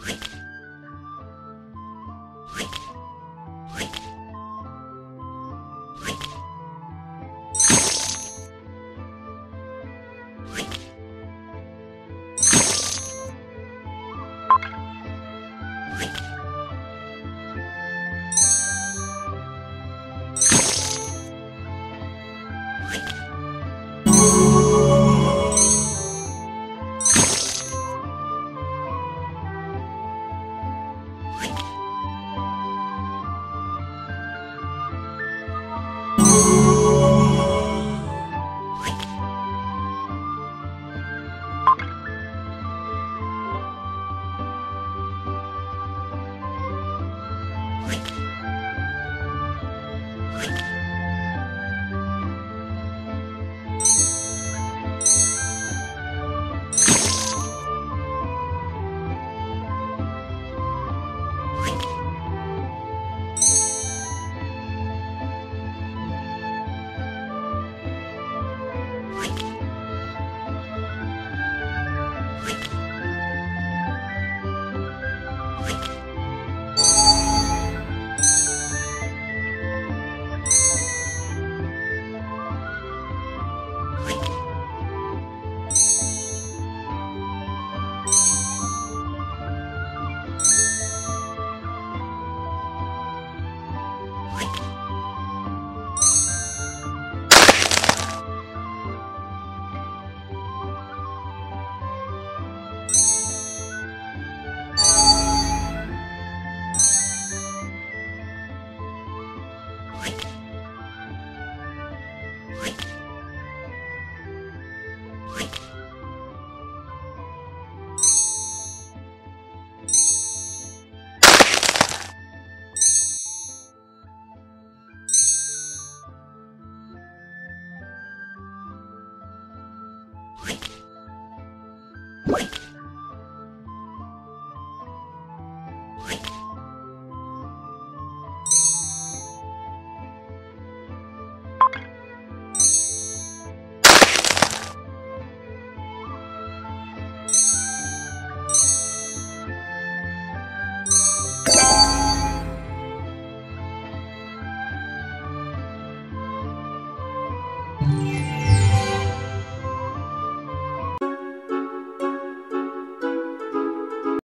Wait. Whoosh.